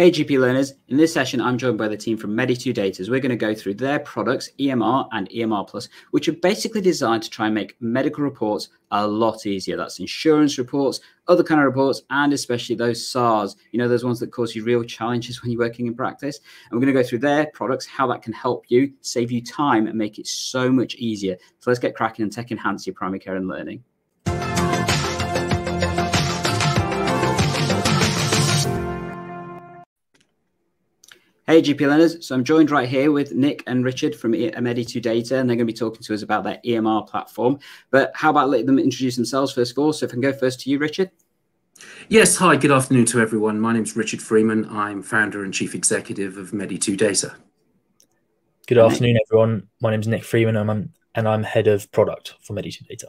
Hey GP learners, in this session I'm joined by the team from Medi2Data we're going to go through their products EMR and EMR Plus, which are basically designed to try and make medical reports a lot easier. That's insurance reports, other kind of reports, and especially those SARS, you know, those ones that cause you real challenges when you're working in practice. And we're going to go through their products, how that can help you, save you time, and make it so much easier. So let's get cracking and tech enhance your primary care and learning. Hey, GP learners. So I'm joined right here with Nick and Richard from Medi2Data, and they're going to be talking to us about their EMR platform. But how about letting them introduce themselves first of all? So if I can go first to you, Richard. Yes, hi, good afternoon to everyone. My name is Richard Freeman. I'm founder and chief executive of Medi2Data. Good afternoon, everyone. My name is Nick Freeman, I'm, and I'm head of product for Medi2Data.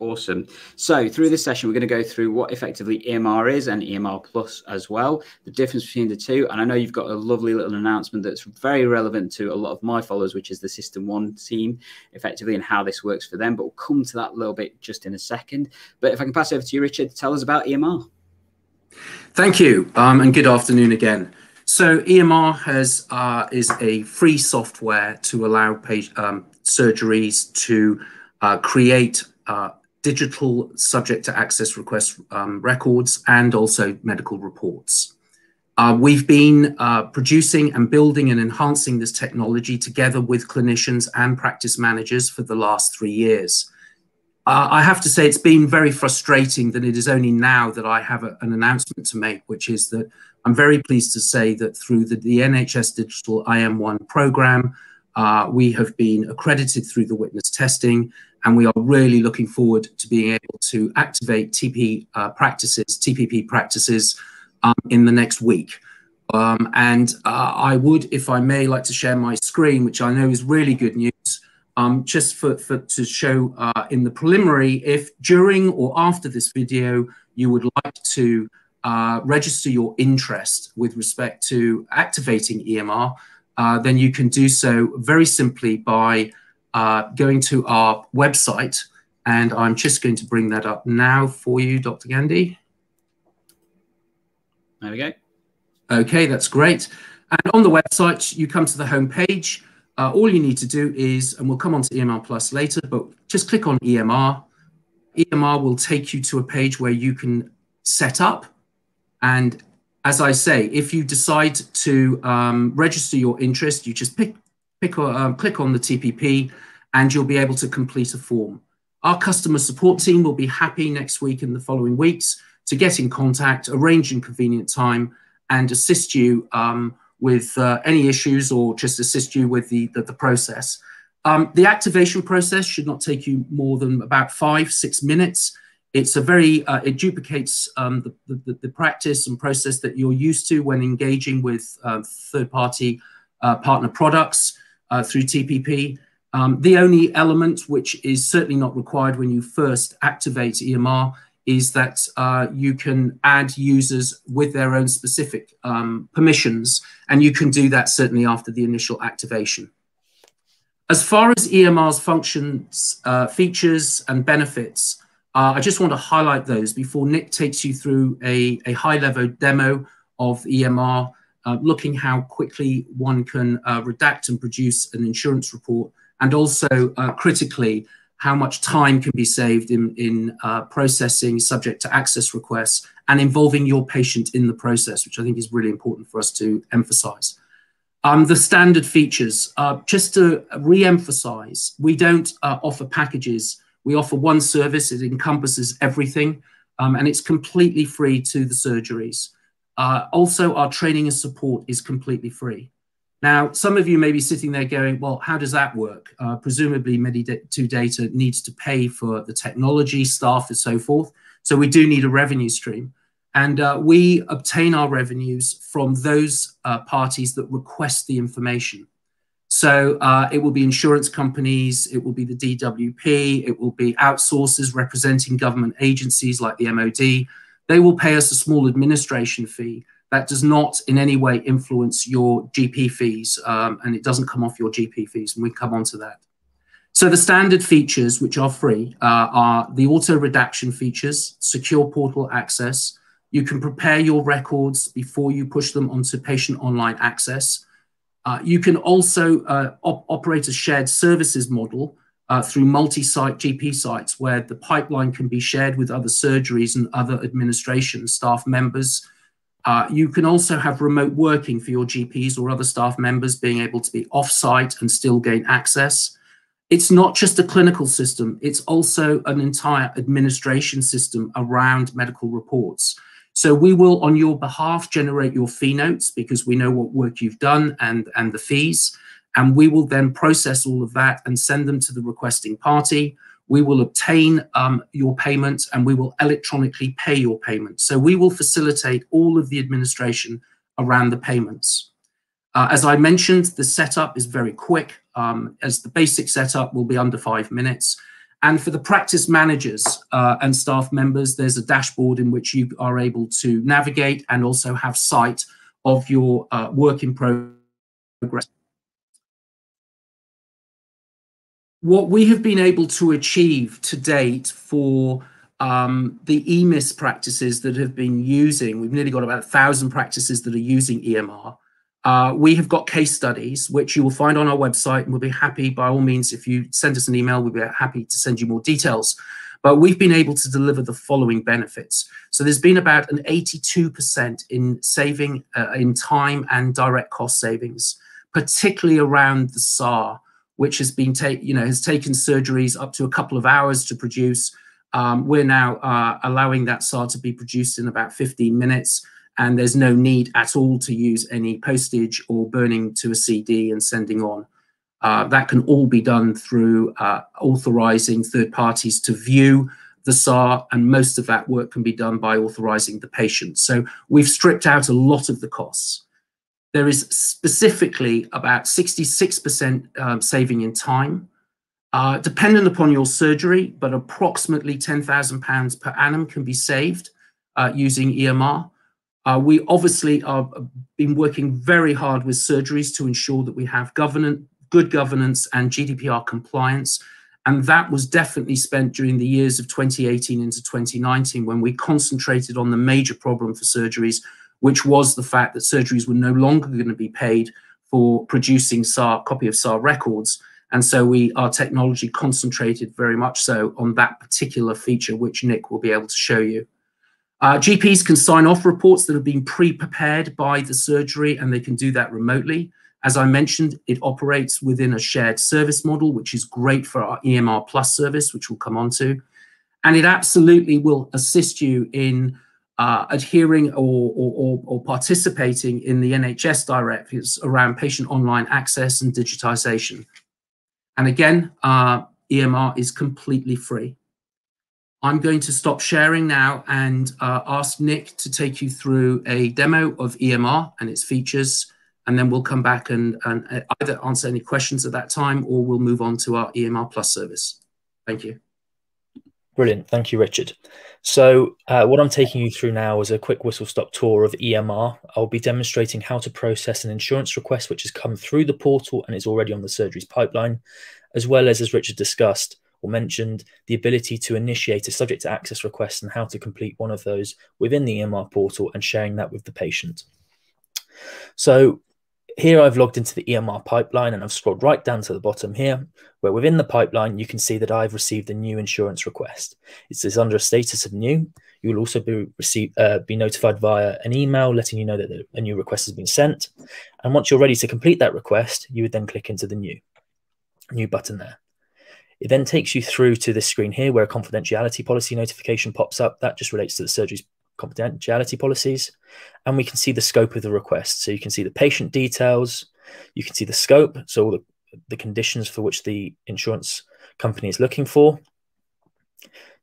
Awesome. So through this session, we're going to go through what effectively EMR is and EMR Plus as well, the difference between the two. And I know you've got a lovely little announcement that's very relevant to a lot of my followers, which is the SystmOne team, effectively, and how this works for them. But we'll come to that a little bit just in a second. But if I can pass over to you, Richard, tell us about EMR. Thank you, um, and good afternoon again. So EMR has uh, is a free software to allow um, surgeries to uh, create uh, digital subject to access request um, records and also medical reports. Uh, we've been uh, producing and building and enhancing this technology together with clinicians and practice managers for the last three years. Uh, I have to say it's been very frustrating that it is only now that I have a, an announcement to make, which is that I'm very pleased to say that through the, the NHS Digital IM1 program, uh, we have been accredited through the witness testing and we are really looking forward to being able to activate TP uh, practices, TPP practices um, in the next week. Um, and uh, I would, if I may, like to share my screen, which I know is really good news, um, just for, for to show uh, in the preliminary, if during or after this video, you would like to uh, register your interest with respect to activating EMR, uh, then you can do so very simply by uh, going to our website, and I'm just going to bring that up now for you, Dr. Gandalf. There we go. Okay, that's great. And on the website, you come to the home page. Uh, all you need to do is, and we'll come on to EMR Plus later, but just click on EMR. EMR will take you to a page where you can set up. And as I say, if you decide to um, register your interest, you just pick pick, um, click on the TPP and you'll be able to complete a form. Our customer support team will be happy next week and the following weeks to get in contact, arrange in convenient time, and assist you um, with uh, any issues or just assist you with the, the, the process. Um, the activation process should not take you more than about five, six minutes. It's a very, uh, it duplicates um, the, the, the, practice and process that you're used to when engaging with uh, third party uh, partner products uh, through TPP. Um, the only element which is certainly not required when you first activate EMR is that uh, you can add users with their own specific um, permissions, and you can do that certainly after the initial activation. As far as EMR's functions, uh, features, and benefits, uh, I just want to highlight those before Nick takes you through a, a high-level demo of EMR uh, looking how quickly one can uh, redact and produce an insurance report, and also uh, critically, how much time can be saved in, in uh, processing subject to access requests and involving your patient in the process, which I think is really important for us to emphasize. Um, the standard features, just to re-emphasize, we don't offer packages. We offer one service, it encompasses everything, um, and it's completely free to the surgeries. Uh, also, our training and support is completely free. Now, some of you may be sitting there going, well, how does that work? Uh, presumably, Medi2Data needs to pay for the technology, staff, and so forth. So we do need a revenue stream. And uh, we obtain our revenues from those uh, parties that request the information. So uh, it will be insurance companies, it will be the DWP, it will be outsourcers representing government agencies like the MOD, they will pay us a small administration fee that does not in any way influence your GP fees, um, and it doesn't come off your GP fees, and we come on to that. So the standard features, which are free, uh, are the auto redaction features, secure portal access. You can prepare your records before you push them onto patient online access. Uh, you can also uh, op operate a shared services model uh, through multi-site GP sites where the pipeline can be shared with other surgeries and other administration staff members. Uh, you can also have remote working for your GPs or other staff members being able to be off-site and still gain access. It's not just a clinical system, it's also an entire administration system around medical reports. So we will, on your behalf, generate your fee notes because we know what work you've done and, and the fees. And we will then process all of that and send them to the requesting party. We will obtain um, your payment and we will electronically pay your payment. So we will facilitate all of the administration around the payments. Uh, as I mentioned, the setup is very quick, um, as the basic setup will be under five minutes. And for the practice managers uh, and staff members, there's a dashboard in which you are able to navigate and also have sight of your uh, work in progress. What we have been able to achieve to date for um, the EMIS practices that have been using, we've nearly got about a thousand practices that are using EMR. Uh, we have got case studies, which you will find on our website, and we'll be happy, by all means, if you send us an email, we'll be happy to send you more details. But we've been able to deliver the following benefits. So there's been about an 82% in saving uh, in time and direct cost savings, particularly around the SAR, which has been take, you know, has taken surgeries up to a couple of hours to produce. Um, we're now uh, allowing that SAR to be produced in about 15 minutes and there's no need at all to use any postage or burning to a CD and sending on. Uh, that can all be done through uh, authorizing third parties to view the SAR, and most of that work can be done by authorizing the patient. So we've stripped out a lot of the costs. There is specifically about 66% um, saving in time, uh, dependent upon your surgery, but approximately £10,000 per annum can be saved uh, using EMR. Uh, we obviously are uh, been working very hard with surgeries to ensure that we have governance, good governance and GDPR compliance. And that was definitely spent during the years of 2018 into 2019 when we concentrated on the major problem for surgeries, which was the fact that surgeries were no longer going to be paid for producing SAR, copy of SAR records. And so we, our technology concentrated very much so on that particular feature, which Nick will be able to show you. Uh, GPs can sign off reports that have been pre-prepared by the surgery and they can do that remotely. As I mentioned, it operates within a shared service model, which is great for our EMR Plus service, which we'll come on to. And it absolutely will assist you in uh, adhering or, or, or, participating in the NHS directives around patient online access and digitization. And again, uh, EMR is completely free. I'm going to stop sharing now and uh, ask Nick to take you through a demo of EMR and its features, and then we'll come back and, and uh, either answer any questions at that time or we'll move on to our EMR Plus service. Thank you. Brilliant. Thank you, Richard. So uh, what I'm taking you through now is a quick whistle-stop tour of EMR. I'll be demonstrating how to process an insurance request which has come through the portal and is already on the surgery's pipeline, as well as, as Richard discussed, or mentioned the ability to initiate a subject to access request and how to complete one of those within the EMR portal and sharing that with the patient. So here I've logged into the EMR pipeline and I've scrolled right down to the bottom here, where within the pipeline, you can see that I've received a new insurance request. It says under a status of new. You will also be, receive, uh, be notified via an email letting you know that a new request has been sent. And once you're ready to complete that request, you would then click into the new, new button there. It then takes you through to this screen here where a confidentiality policy notification pops up. That just relates to the surgery's confidentiality policies. And we can see the scope of the request. So you can see the patient details, you can see the scope, so all the, the conditions for which the insurance company is looking for.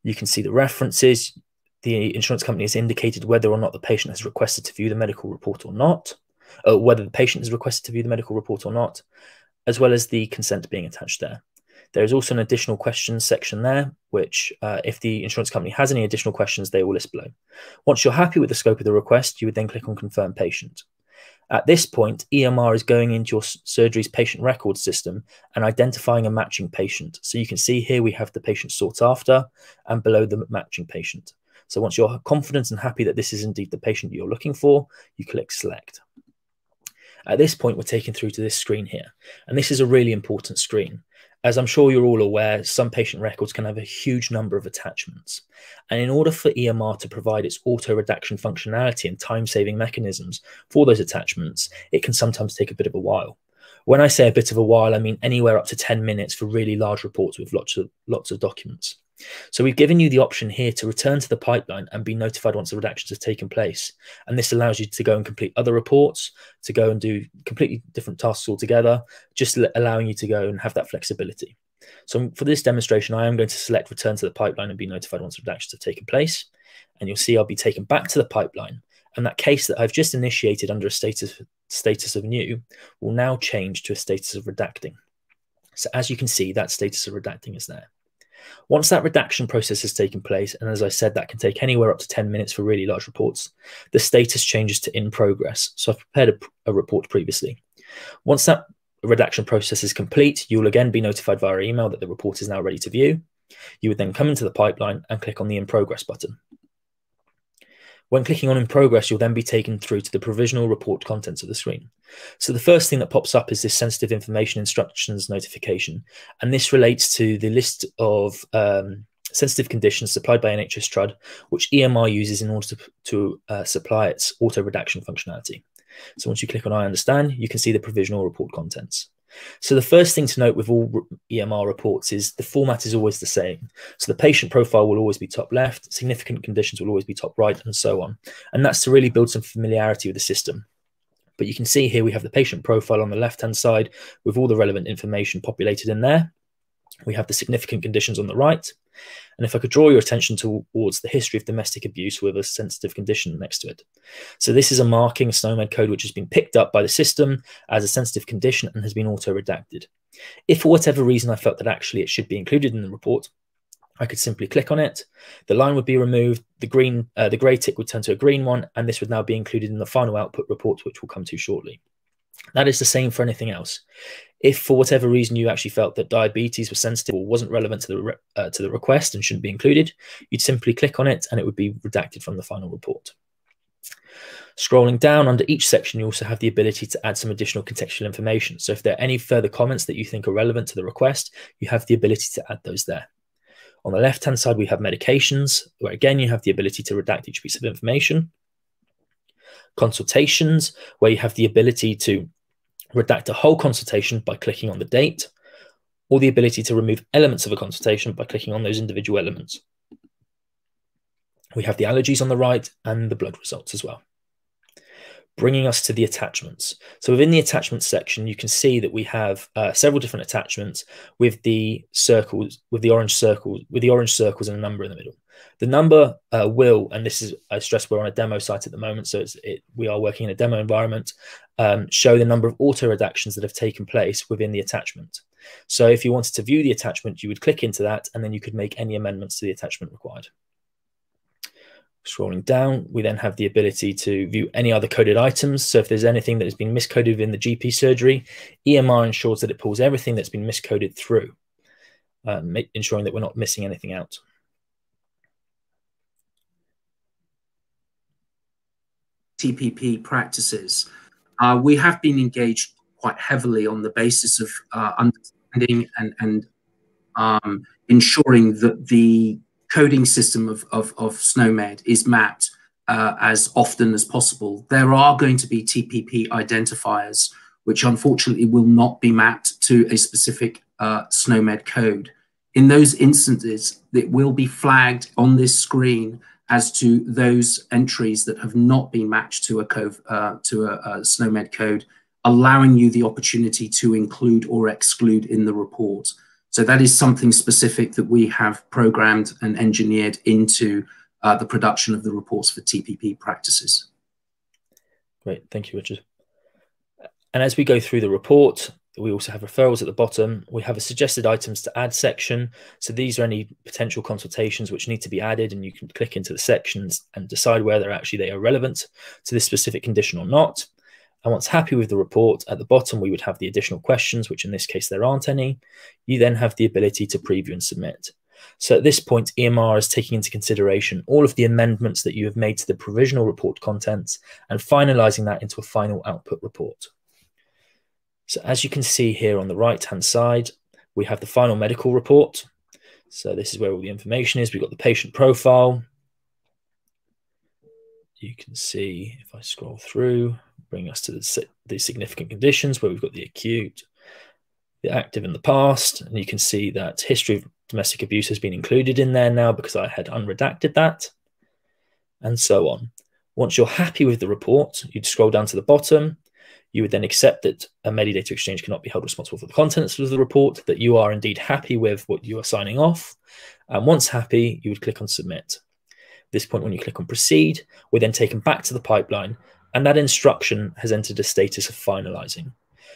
You can see the references. The insurance company has indicated whether or not the patient has requested to view the medical report or not, or whether the patient has requested to view the medical report or not, as well as the consent being attached there. There is also an additional questions section there, which uh, if the insurance company has any additional questions, they will list below. Once you're happy with the scope of the request, you would then click on confirm patient. At this point, EMR is going into your surgery's patient record system and identifying a matching patient. So you can see here we have the patient sought after and below the matching patient. So once you're confident and happy that this is indeed the patient you're looking for, you click select. At this point, we're taken through to this screen here. And this is a really important screen. As I'm sure you're all aware, some patient records can have a huge number of attachments. And in order for EMR to provide its auto redaction functionality and time saving mechanisms for those attachments, it can sometimes take a bit of a while. When I say a bit of a while, I mean anywhere up to 10 minutes for really large reports with lots of lots of documents. So we've given you the option here to return to the pipeline and be notified once the redactions have taken place. And this allows you to go and complete other reports, to go and do completely different tasks altogether, just allowing you to go and have that flexibility. So for this demonstration, I am going to select return to the pipeline and be notified once the redactions have taken place. And you'll see I'll be taken back to the pipeline. And that case that I've just initiated under a status, status of new will now change to a status of redacting. So as you can see, that status of redacting is there. Once that redaction process has taken place, and as I said, that can take anywhere up to 10 minutes for really large reports, the status changes to in progress. So I've prepared a, a report previously. Once that redaction process is complete, you'll again be notified via email that the report is now ready to view. You would then come into the pipeline and click on the in progress button. When clicking on in progress, you'll then be taken through to the provisional report contents of the screen. So the first thing that pops up is this sensitive information instructions notification. And this relates to the list of um, sensitive conditions supplied by NHS TRUD, which EMR uses in order to, to uh, supply its auto redaction functionality. So once you click on I understand, you can see the provisional report contents. So the first thing to note with all EMR reports is the format is always the same. So the patient profile will always be top left, significant conditions will always be top right, and so on. And that's to really build some familiarity with the system. But you can see here we have the patient profile on the left-hand side with all the relevant information populated in there. We have the significant conditions on the right. And if I could draw your attention towards the history of domestic abuse with a sensitive condition next to it. So this is a marking, a SNOMED code, which has been picked up by the system as a sensitive condition and has been auto-redacted. If for whatever reason I felt that actually it should be included in the report, I could simply click on it. The line would be removed. The green, uh, the grey tick would turn to a green one, and this would now be included in the final output report, which we'll come to shortly. That is the same for anything else. If for whatever reason you actually felt that diabetes was sensitive or wasn't relevant to the uh, to the request and shouldn't be included, you'd simply click on it and it would be redacted from the final report. Scrolling down under each section, you also have the ability to add some additional contextual information. So if there are any further comments that you think are relevant to the request, you have the ability to add those there. On the left-hand side, we have medications, where again, you have the ability to redact each piece of information consultations, where you have the ability to redact a whole consultation by clicking on the date, or the ability to remove elements of a consultation by clicking on those individual elements. We have the allergies on the right and the blood results as well. Bringing us to the attachments. So within the attachments section, you can see that we have uh, several different attachments with the circles, with the orange circles, with the orange circles and a number in the middle. The number uh, will, and this is I stress we're on a demo site at the moment, so it's, it, we are working in a demo environment. Um, show the number of auto redactions that have taken place within the attachment. So if you wanted to view the attachment, you would click into that, and then you could make any amendments to the attachment required. Scrolling down, we then have the ability to view any other coded items. So if there's anything that has been miscoded within the GP surgery, EMR ensures that it pulls everything that's been miscoded through, um, ensuring that we're not missing anything out. TPP practices. Uh, we have been engaged quite heavily on the basis of uh, understanding and, and um, ensuring that the coding system of, of, of SNOMED is mapped uh, as often as possible. There are going to be TPP identifiers, which unfortunately will not be mapped to a specific uh, SNOMED code. In those instances, it will be flagged on this screen as to those entries that have not been matched to a, uh, to a, a SNOMED code, allowing you the opportunity to include or exclude in the report. So that is something specific that we have programmed and engineered into uh, the production of the reports for TPP practices. Great, thank you, Richard. And as we go through the report, we also have referrals at the bottom. We have a suggested items to add section. So these are any potential consultations which need to be added and you can click into the sections and decide whether actually they are relevant to this specific condition or not. And once happy with the report, at the bottom we would have the additional questions, which in this case there aren't any. You then have the ability to preview and submit. So at this point, EMR is taking into consideration all of the amendments that you have made to the provisional report contents and finalizing that into a final output report. So as you can see here on the right-hand side, we have the final medical report. So this is where all the information is. We've got the patient profile. You can see if I scroll through, bring us to the, the significant conditions where we've got the acute, the active in the past, and you can see that history of domestic abuse has been included in there now because I had unredacted that, and so on. Once you're happy with the report, you'd scroll down to the bottom you would then accept that a metadata Exchange cannot be held responsible for the contents of the report, that you are indeed happy with what you are signing off. And once happy, you would click on Submit. At this point, when you click on Proceed, we're then taken back to the pipeline, and that instruction has entered a status of finalizing.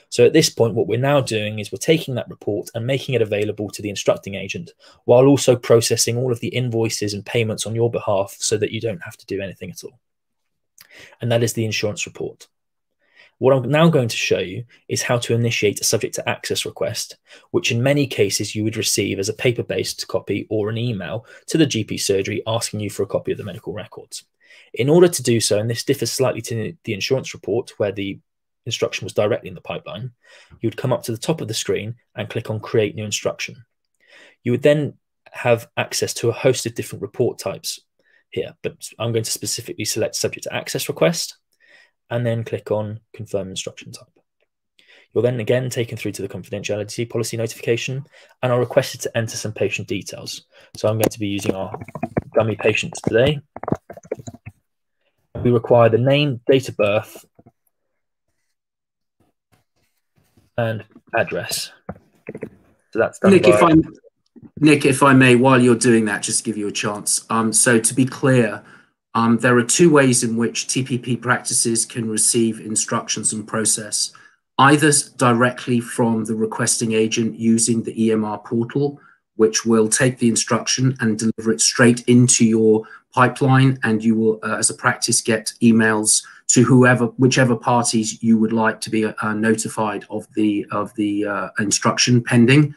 So at this point, what we're now doing is we're taking that report and making it available to the instructing agent while also processing all of the invoices and payments on your behalf so that you don't have to do anything at all. And that is the insurance report. What I'm now going to show you is how to initiate a subject to access request, which in many cases you would receive as a paper-based copy or an email to the GP surgery asking you for a copy of the medical records. In order to do so, and this differs slightly to the insurance report where the instruction was directly in the pipeline, you would come up to the top of the screen and click on create new instruction. You would then have access to a host of different report types here, but I'm going to specifically select subject to access request and then click on confirm instruction type. You're then again taken through to the confidentiality policy notification and are requested to enter some patient details. So I'm going to be using our dummy patients today. We require the name, date of birth, and address. So that's done Nick, by... if I Nick, if I may, while you're doing that, just to give you a chance. Um, so to be clear, um, there are two ways in which TPP practices can receive instructions and process, either directly from the requesting agent using the EMR portal, which will take the instruction and deliver it straight into your pipeline, and you will, uh, as a practice, get emails to whoever, whichever parties you would like to be uh, notified of the of the uh, instruction pending.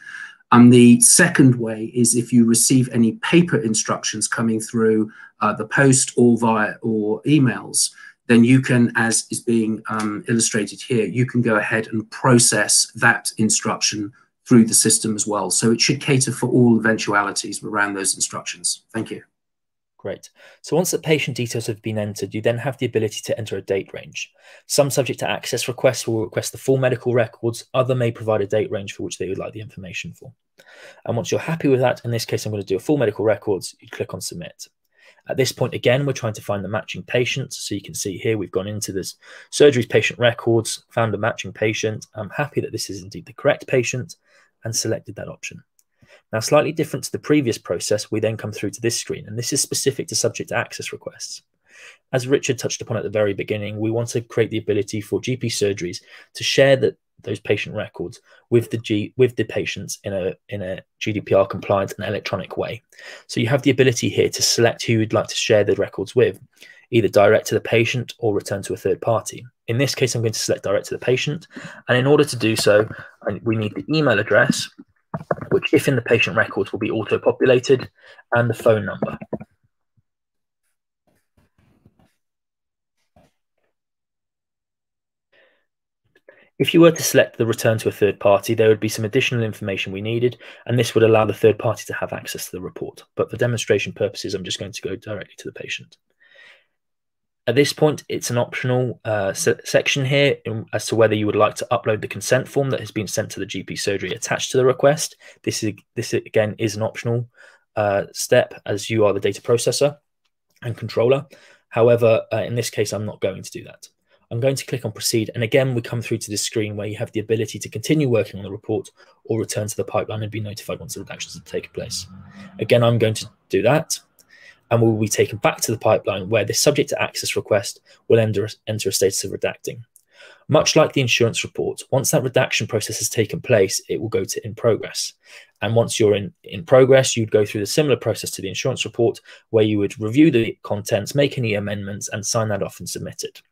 And the second way is if you receive any paper instructions coming through uh, the post or via or emails, then you can, as is being um, illustrated here, you can go ahead and process that instruction through the system as well. So it should cater for all eventualities around those instructions. Thank you. Great. So once the patient details have been entered, you then have the ability to enter a date range. Some subject to access requests will request the full medical records. Other may provide a date range for which they would like the information for. And once you're happy with that, in this case, I'm going to do a full medical records. You click on submit. At this point, again, we're trying to find the matching patient. So you can see here, we've gone into this surgery's patient records, found a matching patient. I'm happy that this is indeed the correct patient and selected that option. Now, slightly different to the previous process, we then come through to this screen, and this is specific to subject access requests. As Richard touched upon at the very beginning, we want to create the ability for GP surgeries to share that those patient records with the G with the patients in a in a GDPR compliant and electronic way. So you have the ability here to select who you'd like to share the records with, either direct to the patient or return to a third party. In this case, I'm going to select direct to the patient, and in order to do so, we need the email address which if in the patient records will be auto-populated, and the phone number. If you were to select the return to a third party, there would be some additional information we needed, and this would allow the third party to have access to the report. But for demonstration purposes, I'm just going to go directly to the patient. At this point, it's an optional uh, se section here as to whether you would like to upload the consent form that has been sent to the GP surgery attached to the request. This is this again is an optional uh, step as you are the data processor and controller. However, uh, in this case, I'm not going to do that. I'm going to click on proceed. And again, we come through to this screen where you have the ability to continue working on the report or return to the pipeline and be notified once the redactions have taken place. Again, I'm going to do that and will be taken back to the pipeline where the subject to access request will enter, enter a status of redacting. Much like the insurance report, once that redaction process has taken place, it will go to in progress. And once you're in, in progress, you'd go through the similar process to the insurance report where you would review the contents, make any amendments, and sign that off and submit it.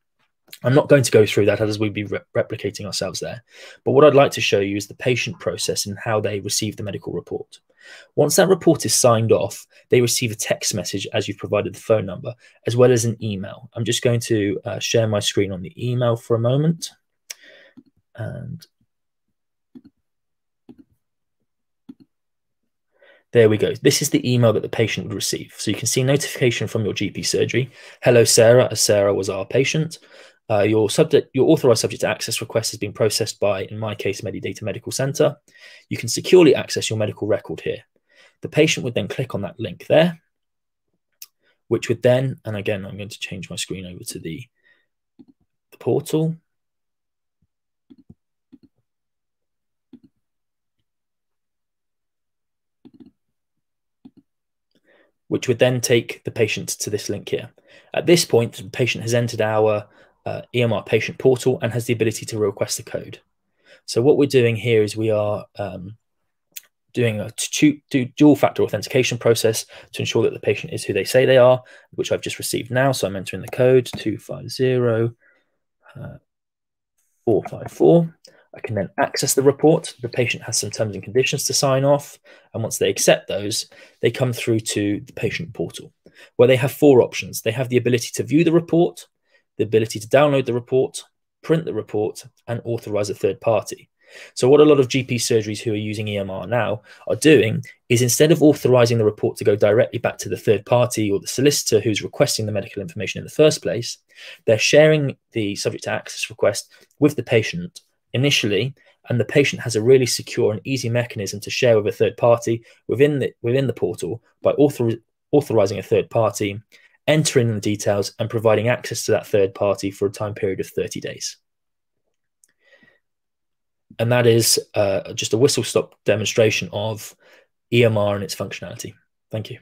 I'm not going to go through that as we'd be re replicating ourselves there. But what I'd like to show you is the patient process and how they receive the medical report. Once that report is signed off, they receive a text message as you've provided the phone number, as well as an email. I'm just going to uh, share my screen on the email for a moment. And There we go. This is the email that the patient would receive. So you can see notification from your GP surgery. Hello, Sarah, as Sarah was our patient. Uh, your subject, your authorized subject access request has been processed by, in my case, Medidata Medical Center. You can securely access your medical record here. The patient would then click on that link there, which would then, and again, I'm going to change my screen over to the, the portal. which would then take the patient to this link here. At this point, the patient has entered our uh, EMR patient portal and has the ability to request a code. So what we're doing here is we are um, doing a dual factor authentication process to ensure that the patient is who they say they are, which I've just received now. So I'm entering the code 250 uh, 454. I can then access the report. The patient has some terms and conditions to sign off. And once they accept those, they come through to the patient portal where they have four options. They have the ability to view the report, the ability to download the report, print the report, and authorize a third party. So, what a lot of GP surgeries who are using EMR now are doing is instead of authorizing the report to go directly back to the third party or the solicitor who's requesting the medical information in the first place, they're sharing the subject to access request with the patient initially, and the patient has a really secure and easy mechanism to share with a third party within the within the portal by author, authorizing a third party entering the details and providing access to that third party for a time period of 30 days. And that is uh, just a whistle stop demonstration of EMR and its functionality. Thank you.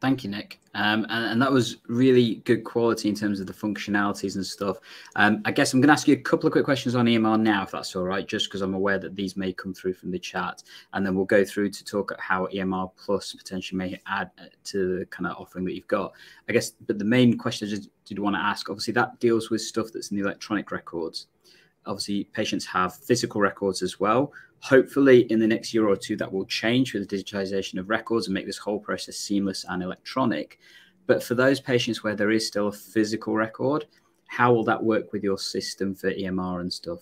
Thank you, Nick. Um, and, and, that was really good quality in terms of the functionalities and stuff. Um, I guess I'm going to ask you a couple of quick questions on EMR now, if that's all right, just because I'm aware that these may come through from the chat. And then we'll go through to talk at how EMR Plus potentially may add uh, to the kind of offering that you've got. I guess, but the main question I just did want to ask, obviously, that deals with stuff that's in the electronic records. Obviously, patients have physical records as well. Hopefully, in the next year or two, that will change with the digitization of records and make this whole process seamless and electronic. But for those patients where there is still a physical record, how will that work with your system for EMR and stuff?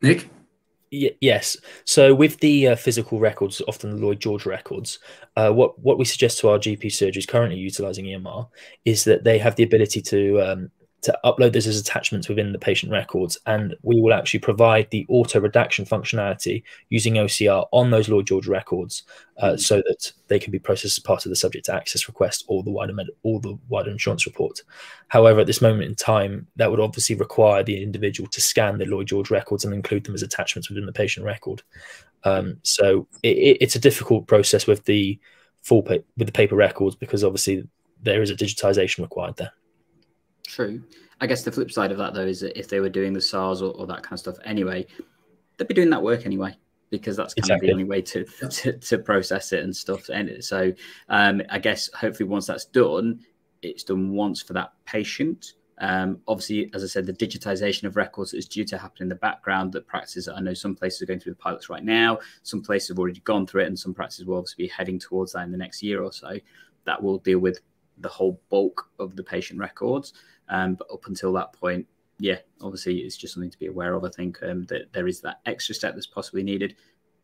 Nick? Y yes. So with the uh, physical records, often the Lloyd George records, uh, what what we suggest to our GP surgeries currently utilizing EMR is that they have the ability to um, to upload this as attachments within the patient records, and we will actually provide the auto redaction functionality using OCR on those Lloyd George records, uh, mm-hmm. so that they can be processed as part of the subject access request or the wider or the wider insurance report. However, at this moment in time, that would obviously require the individual to scan the Lloyd George records and include them as attachments within the patient record. Um, so it, it's a difficult process with the full with the paper records because obviously there is a digitization required there. True. I guess the flip side of that, though, is that if they were doing the SARS or, or that kind of stuff anyway, they'd be doing that work anyway because that's kind exactly. of the only way to, to, to process it and stuff. And so um, I guess hopefully once that's done, it's done once for that patient. Um, obviously, as I said, the digitization of records is due to happen in the background. That practices, I know some places are going through the pilots right now. Some places have already gone through it, and some practices will obviously be heading towards that in the next year or so. That will deal with the whole bulk of the patient records. Um, but up until that point, yeah, obviously it's just something to be aware of. I think um, that there is that extra step that's possibly needed,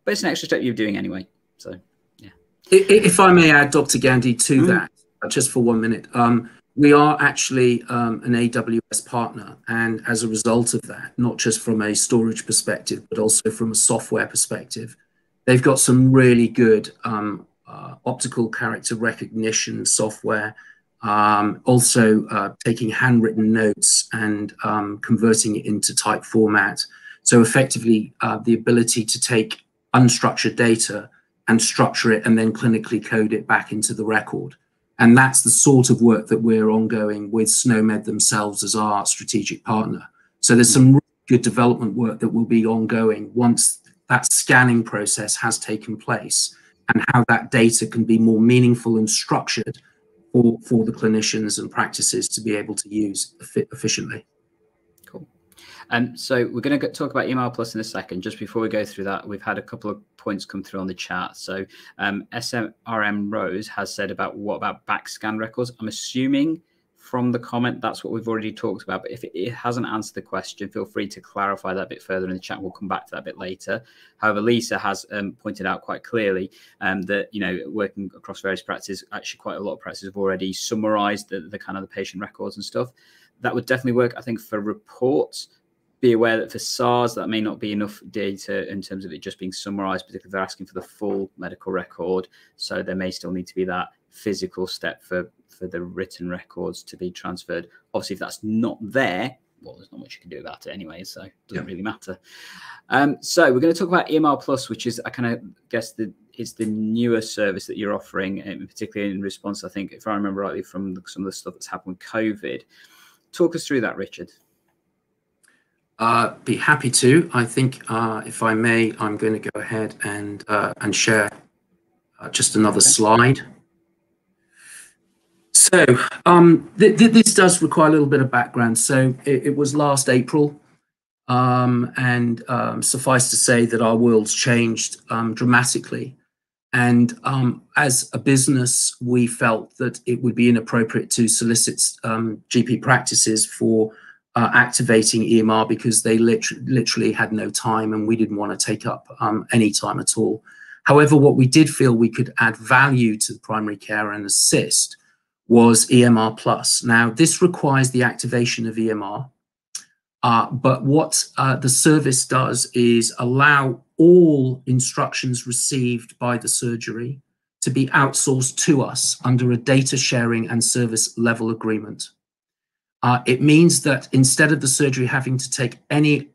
but it's an extra step you're doing anyway. So, yeah. If I may add, Dr. Gandalf, to mm. that, just for one minute, um, we are actually um, an AWS partner, and as a result of that, not just from a storage perspective, but also from a software perspective, they've got some really good um, uh, optical character recognition software um, also uh, taking handwritten notes and um, converting it into type format. So effectively, uh, the ability to take unstructured data and structure it and then clinically code it back into the record. And that's the sort of work that we're ongoing with SNOMED themselves as our strategic partner. So there's some really good development work that will be ongoing once that scanning process has taken place and how that data can be more meaningful and structured for, for the clinicians and practices to be able to use efficiently. Cool. Um, so we're going to talk about EMR Plus in a second. Just before we go through that, we've had a couple of points come through on the chat. So um, SMRM Rose has said about what about back scan records? I'm assuming from the comment, that's what we've already talked about. But if it, hasn't answered the question, feel free to clarify that a bit further in the chat. We'll come back to that a bit later. However, Lisa has um, pointed out quite clearly um, that, you know, working across various practices, actually quite a lot of practices have already summarized the, the kind of the patient records and stuff. That would definitely work, I think, for reports be aware that for SARS, that may not be enough data in terms of it just being summarized, particularly if they're asking for the full medical record. So there may still need to be that physical step for for the written records to be transferred. Obviously, if that's not there, well, there's not much you can do about it anyway, so it doesn't yeah. really matter. Um, so we're going to talk about EMR Plus, which is I kind of guess the it's the newer service that you're offering, and particularly in response, I think, if I remember rightly, from the, some of the stuff that's happened with COVID. Talk us through that, Richard. Uh, be happy to. I think, uh, if I may, I'm going to go ahead and uh, and share uh, just another slide. So um, th th this does require a little bit of background. So it, it was last April, um, and um, suffice to say that our world's changed um, dramatically. And um, as a business, we felt that it would be inappropriate to solicit um, GP practices for uh, activating EMR because they literally, literally had no time and we didn't want to take up any time at all. However, what we did feel we could add value to the primary care and assist was EMR Plus. Now, this requires the activation of EMR, uh, but what uh, the service does is allow all instructions received by the surgery to be outsourced to us under a data sharing and service level agreement. Uh, it means that instead of the surgery having to take any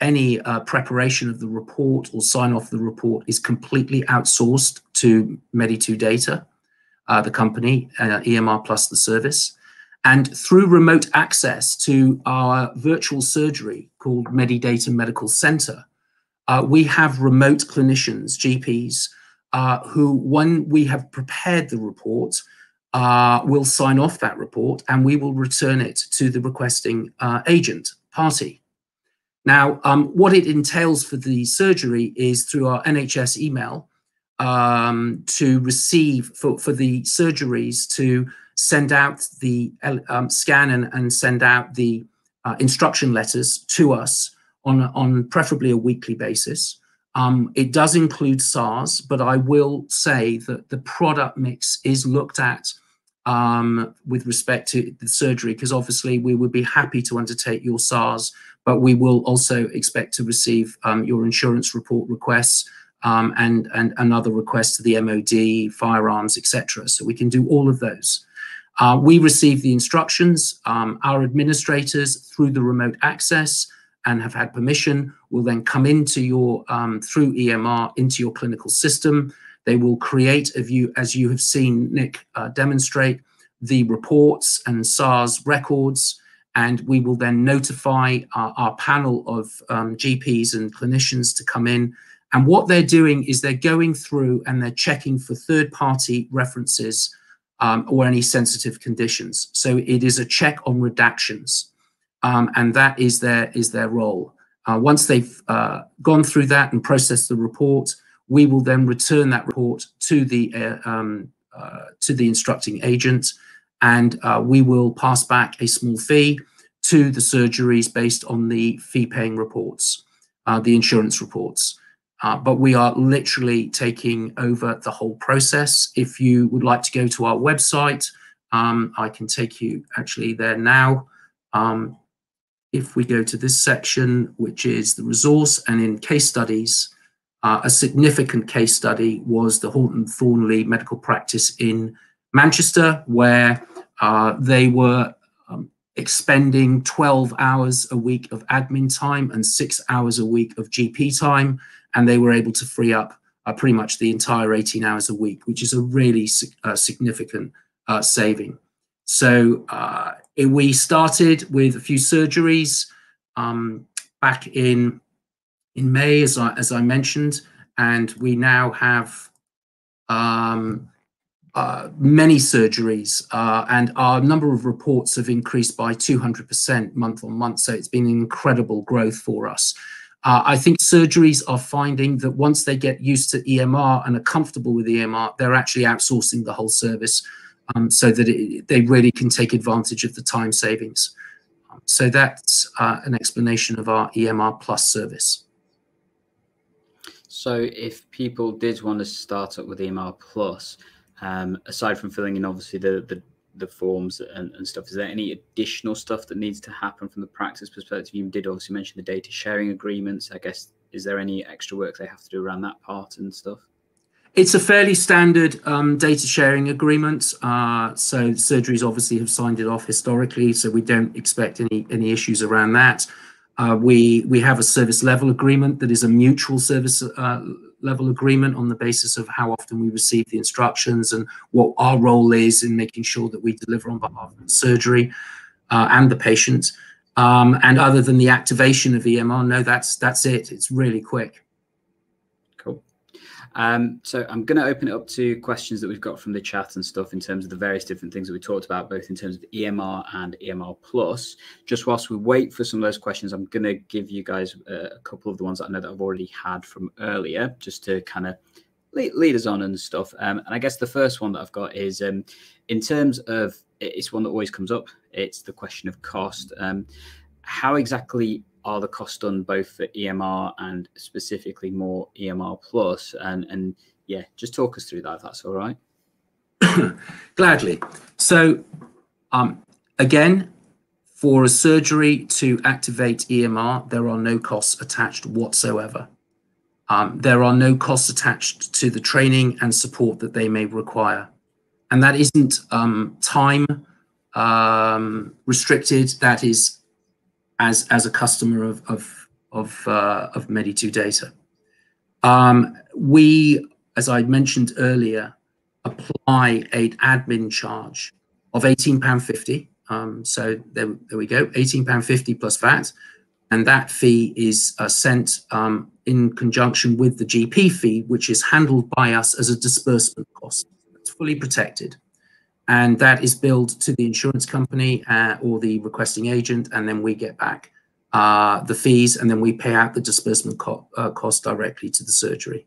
any uh, preparation of the report or sign off the report is completely outsourced to Medi2Data uh, the company, uh, EMR Plus the service, and through remote access to our virtual surgery called Medidata Medical Center, uh, we have remote clinicians, GPs, uh, who, when we have prepared the report, uh, will sign off that report and we will return it to the requesting uh, agent party. Now, um, what it entails for the surgery is through our NHS email, um, to receive for, for the surgeries to send out the um, scan and, and send out the uh, instruction letters to us on, on preferably a weekly basis. Um, it does include SARS, but I will say that the product mix is looked at um, with respect to the surgery, because obviously we would be happy to undertake your SARS, but we will also expect to receive um, your insurance report requests um, and, and, another request to the MOD, firearms, etc. So we can do all of those. Uh, we receive the instructions. Um, our administrators, through the remote access and have had permission, will then come into your, um, through EMR, into your clinical system. They will create, a view, as you have seen Nick uh, demonstrate, the reports and SARS records, and we will then notify our, our panel of um, GPs and clinicians to come in and what they're doing is they're going through and they're checking for third party references um, or any sensitive conditions. So it is a check on redactions. Um, and that is their, is their role. Uh, once they've uh, gone through that and processed the report, we will then return that report to the, uh, um, uh, to the instructing agent and uh, we will pass back a small fee to the surgeries based on the fee paying reports, uh, the insurance reports. Uh, but we are literally taking over the whole process. If you would like to go to our website, um, I can take you actually there now. Um, if we go to this section, which is the resource and in case studies, uh, a significant case study was the Horton Thornley medical practice in Manchester, where uh, they were um, expending 12 hours a week of admin time and six hours a week of GP time and they were able to free up uh, pretty much the entire 18 hours a week, which is a really uh, significant uh, saving. So uh, it, we started with a few surgeries um, back in in May, as I as I mentioned, and we now have um, uh, many surgeries, uh, and our number of reports have increased by 200% month on month. So it's been incredible growth for us. Uh, I think surgeries are finding that once they get used to EMR and are comfortable with EMR, they're actually outsourcing the whole service um, so that it, they really can take advantage of the time savings. Um, so that's uh, an explanation of our EMR Plus service. So if people did want to start up with EMR Plus, um, aside from filling in obviously the, the the forms and, and, stuff. Is there any additional stuff that needs to happen from the practice perspective? You did obviously mention the data sharing agreements. I guess is there any extra work they have to do around that part and stuff? It's a fairly standard um, data sharing agreement. Uh, so surgeries obviously have signed it off historically, so we don't expect any any issues around that. Uh, we we have a service level agreement that is a mutual service uh, level agreement on the basis of how often we receive the instructions and what our role is in making sure that we deliver on behalf of the surgery uh, and the patient. Um, and other than the activation of EMR, no, that's that's it. It's really quick. Um, so I'm going to open it up to questions that we've got from the chat and stuff in terms of the various different things that we talked about, both in terms of EMR and EMR Plus. Just whilst we wait for some of those questions, I'm going to give you guys a, couple of the ones that I know that I've already had from earlier, just to kind of lead, lead, us on and stuff. Um, and I guess the first one that I've got is um, in terms of it's one that always comes up. It's the question of cost. Um, how exactly are the costs done both for EMR and specifically more EMR plus? And and yeah, just talk us through that if that's all right. Gladly. So um, again, for a surgery to activate EMR, there are no costs attached whatsoever. Um, there are no costs attached to the training and support that they may require. And that isn't um, time um, restricted, that is as as a customer of of of, uh, of Medi2Data. Um, we, as I mentioned earlier, apply a admin charge of £18.50. Um, so there, there we go, £18.50 plus VAT. And that fee is uh, sent um, in conjunction with the GP fee, which is handled by us as a disbursement cost. It's fully protected and that is billed to the insurance company uh, or the requesting agent, and then we get back uh, the fees, and then we pay out the disbursement co uh, cost directly to the surgery.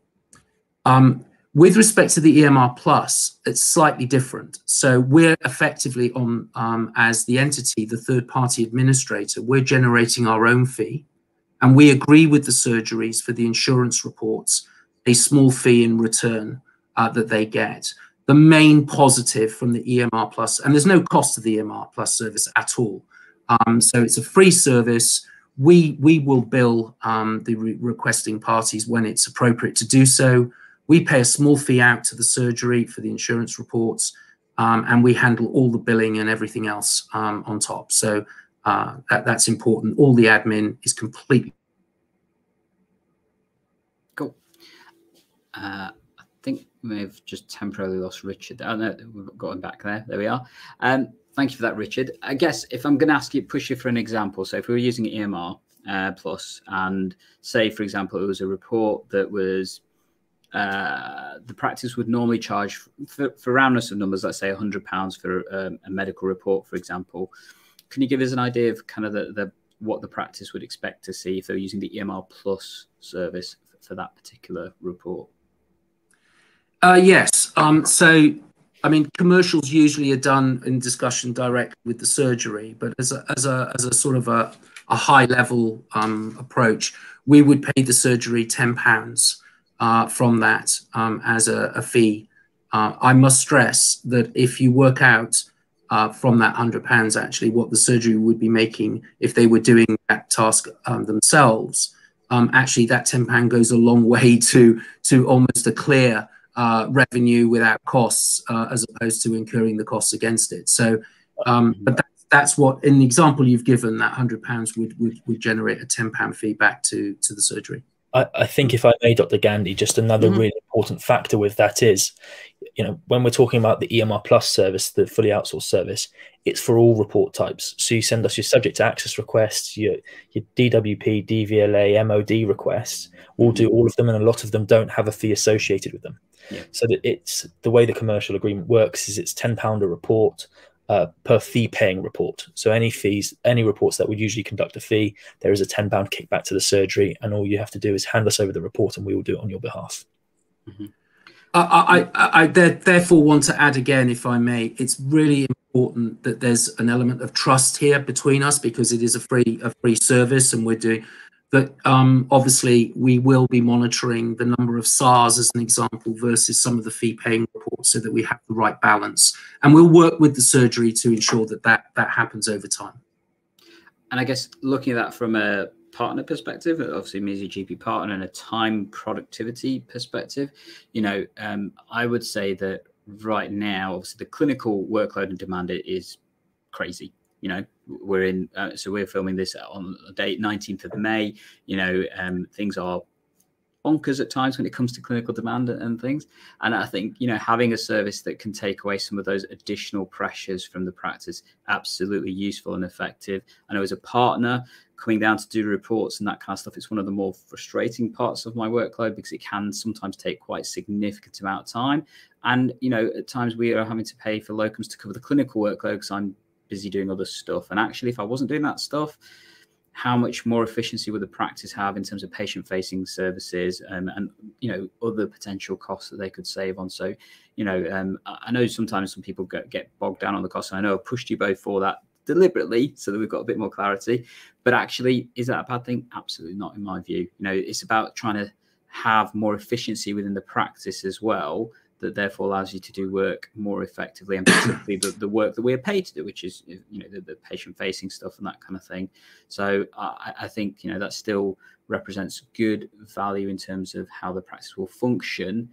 Um, with respect to the EMR Plus, it's slightly different. So we're effectively on, um, as the entity, the third-party administrator, we're generating our own fee, and we agree with the surgeries for the insurance reports, a small fee in return uh, that they get the main positive from the EMR Plus, and there's no cost to the EMR Plus service at all. Um, so it's a free service. We we will bill um, the re requesting parties when it's appropriate to do so. We pay a small fee out to the surgery for the insurance reports, um, and we handle all the billing and everything else um, on top. So uh, that, that's important. All the admin is completely. Cool. Uh, may have just temporarily lost Richard. Oh no, we've got him back there. There we are. Um, thank you for that, Richard. I guess if I'm going to ask you, push you for an example. So if we were using EMR uh, Plus, and say, for example, it was a report that was uh, the practice would normally charge for, for roundness of numbers, let's say £100 for um, a medical report, for example. Can you give us an idea of kind of the, the what the practice would expect to see if they're using the EMR Plus service for that particular report? Uh, yes. Um, so, I mean, commercials usually are done in discussion direct with the surgery, but as a, as a, as a sort of a, a high level um, approach, we would pay the surgery £10 uh, from that um, as a, a fee. Uh, I must stress that if you work out uh, from that £100 actually what the surgery would be making if they were doing that task um, themselves, um, actually that £10 goes a long way to, to almost a clear uh, revenue without costs uh, as opposed to incurring the costs against it. So, um, but that, that's what in the example you've given, that hundred pounds would, would would generate a ten pound fee back to to the surgery. I, I, think if I may, Dr. Gandalf, just another mm -hmm. really important factor with that is, you know, when we're talking about the EMR Plus service, the fully outsourced service, it's for all report types. So you send us your subject to access requests, your your DWP, DVLA, MOD requests. We'll do all of them, and a lot of them don't have a fee associated with them. Yeah. So that it's the way the commercial agreement works is it's ten pound a report uh, per fee paying report. So any fees, any reports that would usually conduct a fee, there is a ten pound kickback to the surgery, and all you have to do is hand us over the report, and we will do it on your behalf. Mm-hmm. I, I, I, therefore want to add again, if I may, it's really important that there's an element of trust here between us because it is a free a free service, and we're doing that um, obviously we will be monitoring the number of SARS as an example versus some of the fee paying reports so that we have the right balance. And we'll work with the surgery to ensure that that, that happens over time. And I guess looking at that from a partner perspective, obviously me as a GP partner and a time productivity perspective, you know, um, I would say that right now, obviously the clinical workload and demand is crazy you know? We're in uh, so we're filming this on the date 19th of may you know um, things are bonkers at times when it comes to clinical demand and things. And i think you know having a service that can take away some of those additional pressures from the practice absolutely useful and effective. I know as a partner coming down to do reports and that kind of stuff it's one of the more frustrating parts of my workload because it can sometimes take quite significant amount of time and you know at times we are having to pay for locums to cover the clinical workload because i'm busy doing other stuff. And actually, if I wasn't doing that stuff, how much more efficiency would the practice have in terms of patient-facing services um, and you know other potential costs that they could save on? So, you know, um, I know sometimes some people get, get bogged down on the costs. And I know I pushed you both for that deliberately so that we've got a bit more clarity. But actually, is that a bad thing? Absolutely not, in my view. You know, it's about trying to have more efficiency within the practice as well that therefore allows you to do work more effectively and particularly the, the work that we're paid to do, which is you know the, the patient facing stuff and that kind of thing. So I, I, think you know that still represents good value in terms of how the practice will function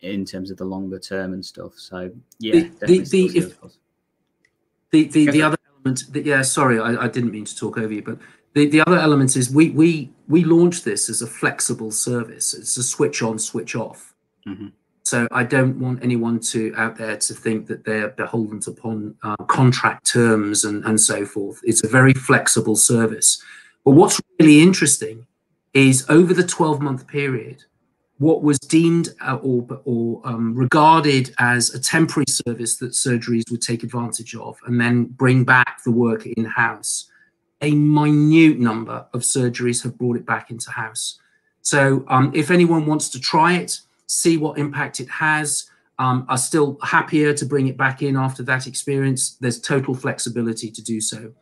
in terms of the longer term and stuff. So yeah, the the the, if, the, the, the other element that, yeah sorry I, I didn't mean to talk over you but the, the other element is we we we launched this as a flexible service it's a switch on switch off mm-hmm. So I don't want anyone to out there to think that they're beholden upon uh, contract terms and, and so forth. It's a very flexible service. But what's really interesting is over the 12 month period, what was deemed uh, or, or um, regarded as a temporary service that surgeries would take advantage of and then bring back the work in house, a minute number of surgeries have brought it back into house. So um, if anyone wants to try it, see what impact it has. Um, are still happier to bring it back in after that experience. There's total flexibility to do so.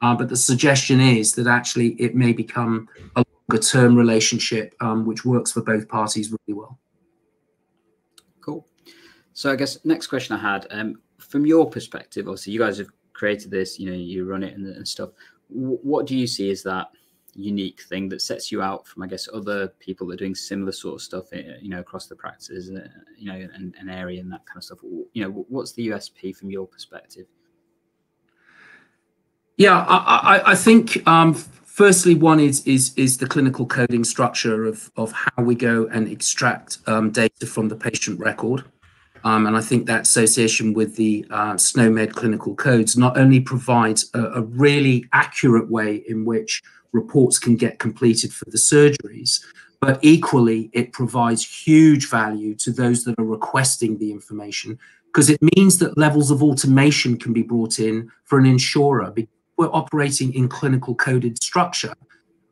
Uh, but the suggestion is that actually it may become a term relationship, um, which works for both parties really well. Cool. So I guess next question I had, um, from your perspective, obviously you guys have created this, you know, you run it and, and stuff. W what do you see as that unique thing that sets you out from, I guess, other people that are doing similar sort of stuff, eh, you know, across the practices, uh, you know, and an area and that kind of stuff? You know, what's the USP from your perspective? Yeah, I, I, I think um, firstly, one is is is the clinical coding structure of of how we go and extract um, data from the patient record. Um, and I think that association with the uh, SNOMED clinical codes not only provides a, a, really accurate way in which reports can get completed for the surgeries. But equally, it provides huge value to those that are requesting the information because it means that levels of automation can be brought in for an insurer. We're operating in clinical coded structure.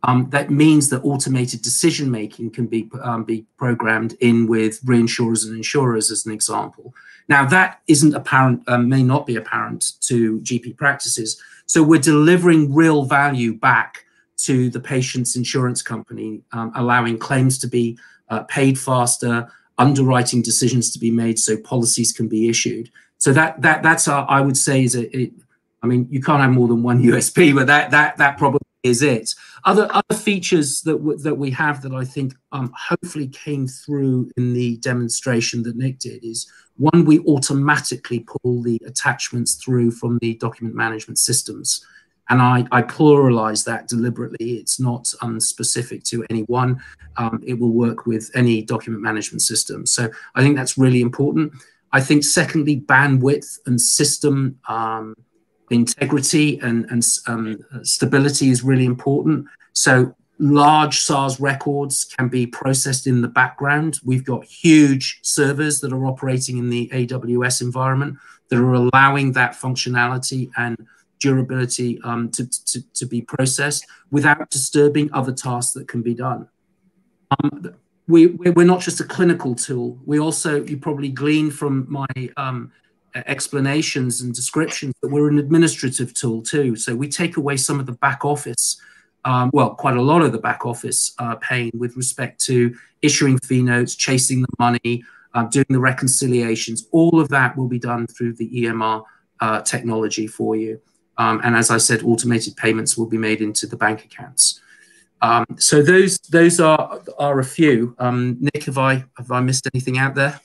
Um, that means that automated decision making can be um, be programmed in with reinsurers and insurers, as an example. Now, that isn't apparent, um, may not be apparent to GP practices. So we're delivering real value back to the patient's insurance company, um, allowing claims to be uh, paid faster, underwriting decisions to be made so policies can be issued. So that that that's our, I would say is a, it, I mean you can't have more than one USP, but that that that probably is it. Other other features that that we have that I think um, hopefully came through in the demonstration that Nick did is one we automatically pull the attachments through from the document management systems. And I, I pluralize that deliberately. It's not unspecific to any one. Um, it will work with any document management system. So I think that's really important. I think, secondly, bandwidth and system um, integrity and, and um, stability is really important. So large SARS records can be processed in the background. We've got huge servers that are operating in the AWS environment that are allowing that functionality and durability um, to, to, to, be processed without disturbing other tasks that can be done. Um, we, we're not just a clinical tool. We also, you probably glean from my um, explanations and descriptions that we're an administrative tool too. So we take away some of the back office um, well, quite a lot of the back office uh, pain with respect to issuing fee notes, chasing the money, uh, doing the reconciliations. All of that will be done through the EMR uh, technology for you. Um, and as I said, automated payments will be made into the bank accounts. Um, so those those are are a few. Um, Nick, have I have I missed anything out there?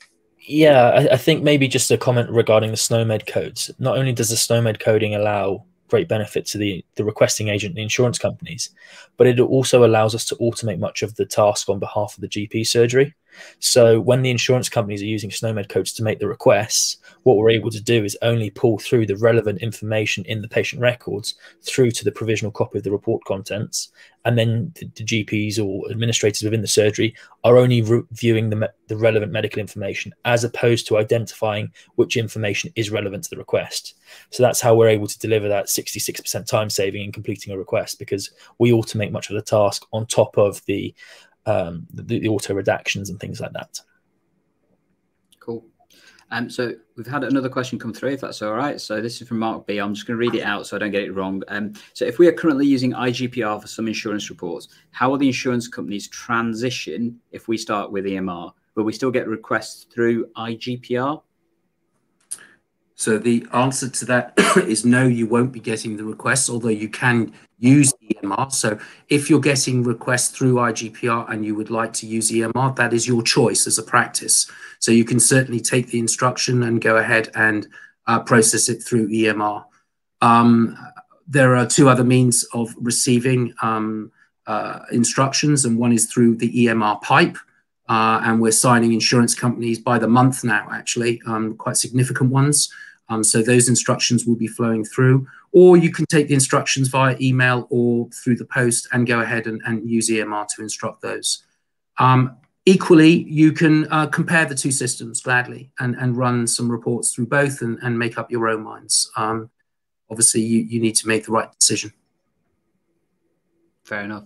Yeah, I, I think maybe just a comment regarding the SNOMED codes. Not only does the SNOMED coding allow great benefit to the, the requesting agent, the insurance companies, but it also allows us to automate much of the task on behalf of the GP surgery. So when the insurance companies are using SNOMED codes to make the requests, what we're able to do is only pull through the relevant information in the patient records through to the provisional copy of the report contents. And then the, the GPs or administrators within the surgery are only viewing the, the relevant medical information as opposed to identifying which information is relevant to the request. So that's how we're able to deliver that 66% time saving in completing a request because we automate much of the task on top of the um, the, the auto redactions and things like that. Cool. Um, so we've had another question come through, if that's all right. So this is from Mark B. I'm just going to read it out so I don't get it wrong. Um, so if we are currently using IGPR for some insurance reports, how will the insurance companies transition if we start with EMR? Will we still get requests through IGPR? So the answer to that is no, you won't be getting the requests, although you can use EMR. So if you're getting requests through IGPR and you would like to use EMR, that is your choice as a practice. So you can certainly take the instruction and go ahead and uh, process it through EMR. Um, there are two other means of receiving um, uh, instructions, and one is through the EMR pipe. Uh, and we're signing insurance companies by the month now, actually, um, quite significant ones. Um, so those instructions will be flowing through, or you can take the instructions via email or through the post and go ahead and, and use EMR to instruct those. Um, equally, you can uh, compare the two systems gladly and, and run some reports through both and, and make up your own minds. Um, obviously, you, you need to make the right decision. Fair enough.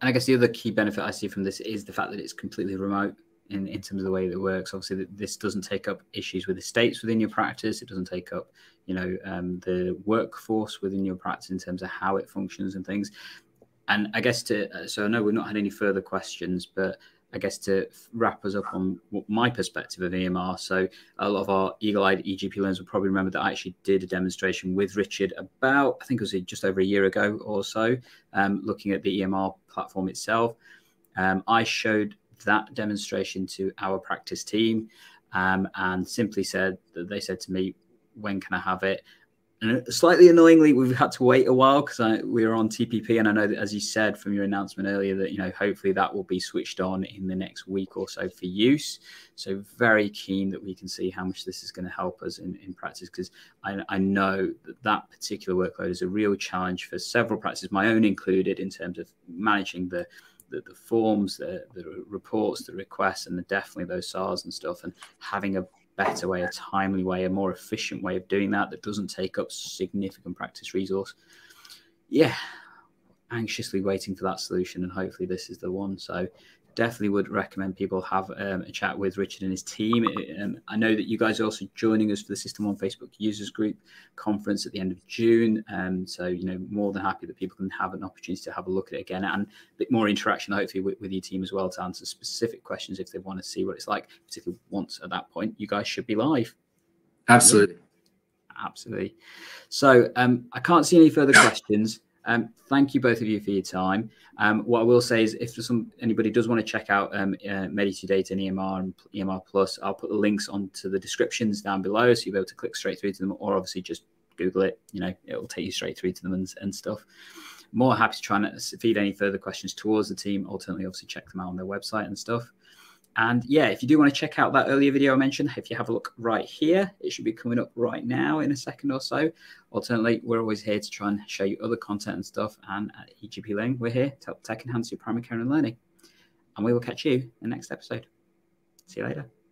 And I guess the other key benefit I see from this is the fact that it's completely remote in, in terms of the way that it works. Obviously, this doesn't take up issues with the states within your practice. It doesn't take up, you know, um, the workforce within your practice in terms of how it functions and things. And I guess to uh, so I know we've not had any further questions, but I guess to wrap us up on my perspective of EMR. So a lot of our eagle-eyed EGP learners will probably remember that I actually did a demonstration with Richard about I think it was just over a year ago or so, um, looking at the EMR platform itself. Um, I showed that demonstration to our practice team um, and simply said that they said to me, when can I have it? And slightly annoyingly, we've had to wait a while because we are on TPP, and I know that as you said from your announcement earlier, that you know hopefully that will be switched on in the next week or so for use. So very keen that we can see how much this is going to help us in, in practice because I, I know that that particular workload is a real challenge for several practices, my own included, in terms of managing the the, the forms, the, the reports, the requests, and the, definitely those SARS and stuff, and having a better way, a timely way, a more efficient way of doing that that doesn't take up significant practice resource. Yeah, anxiously waiting for that solution, and hopefully this is the one. So definitely would recommend people have um, a chat with Richard and his team. Um, I know that you guys are also joining us for the SystmOne Facebook Users Group conference at the end of June. Um, so, you know, more than happy that people can have an opportunity to have a look at it again and a bit more interaction, hopefully, with, with your team as well to answer specific questions if they want to see what it's like, particularly once at that point, you guys should be live. Absolutely. Absolutely. So um, I can't see any further questions. Um, thank you both of you for your time. Um, what I will say is, if some anybody does want to check out um, uh, Medi2Data and EMR and EMR Plus, I'll put the links onto the descriptions down below, so you'll be able to click straight through to them, or obviously just Google it. You know, it will take you straight through to them and, and stuff. More happy to try and feed any further questions towards the team. Alternately, obviously, check them out on their website and stuff. And yeah, if you do want to check out that earlier video I mentioned, if you have a look right here, it should be coming up right now in a second or so. Alternately, we're always here to try and show you other content and stuff. And at eGPlearning, we're here to help tech enhance your primary care and learning. And we will catch you in the next episode. See you later.